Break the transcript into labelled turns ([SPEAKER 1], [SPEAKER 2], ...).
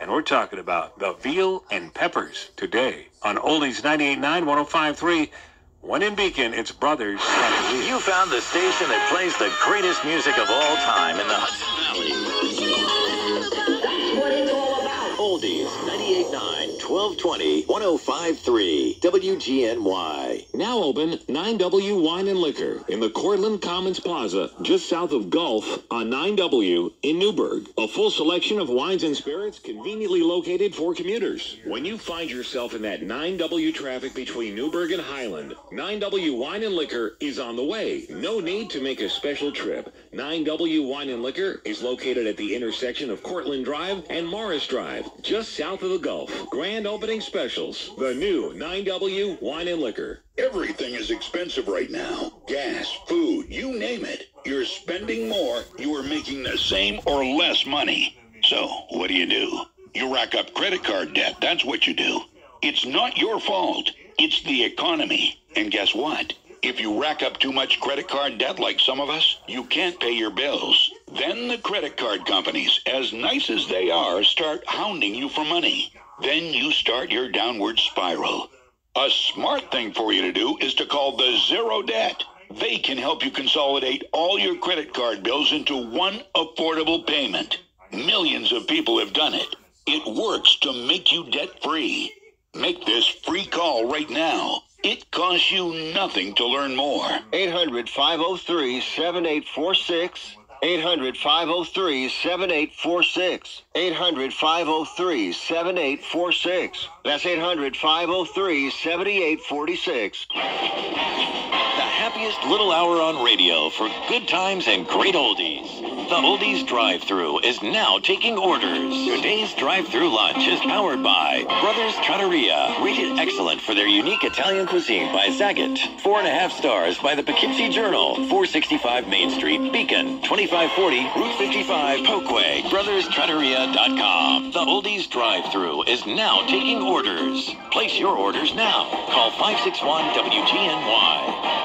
[SPEAKER 1] And we're talking about the veal and peppers today on Oldies 98.9, 105.3. When in Beacon, it's Brothers.
[SPEAKER 2] You found the station that plays the greatest music of all time in the Hudson Valley. 1220, 105.3, WGNY.
[SPEAKER 3] Now open 9W Wine and Liquor in the Cortland Commons Plaza, just south of Gulf on 9W in Newburgh. A full selection of wines and spirits conveniently located for commuters. When you find yourself in that 9W traffic between Newburgh and Highland, 9W Wine and Liquor is on the way. No need to make a special trip. 9W Wine and Liquor is located at the intersection of Cortland Drive and Morris Drive, just south of the Gulf. Grand opening specials. The new 9W Wine and Liquor.
[SPEAKER 4] Everything is expensive right now. Gas, food, you name it. You're spending more, you are making the same or less money. So, what do you do? You rack up credit card debt. That's what you do. It's not your fault. It's the economy. And guess what? If you rack up too much credit card debt like some of us, you can't pay your bills. Then the credit card companies, as nice as they are, start hounding you for money. Then you start your downward spiral. A smart thing for you to do is to call the Zero Debt. They can help you consolidate all your credit card bills into one affordable payment. Millions of people have done it. It works to make you debt free. Make this free call right now. It costs you nothing to learn more.
[SPEAKER 5] 800 503 7846. 800 503 7846. 800 503 7846. That's 800 503 7846.
[SPEAKER 2] The happiest little hour on radio for good times and great oldies. The Oldies drive-through is now taking orders. Today's drive-through lunch is powered by Brothers Trattoria, rated excellent for their unique Italian cuisine by Zagat. Four and a half stars by the Poughkeepsie Journal. 465 Main Street, Beacon. 2540 Route 55, Poughquag. BrothersTrattoria.com. The Oldies drive-through is now taking orders. Place your orders now. Call 561 WGNY.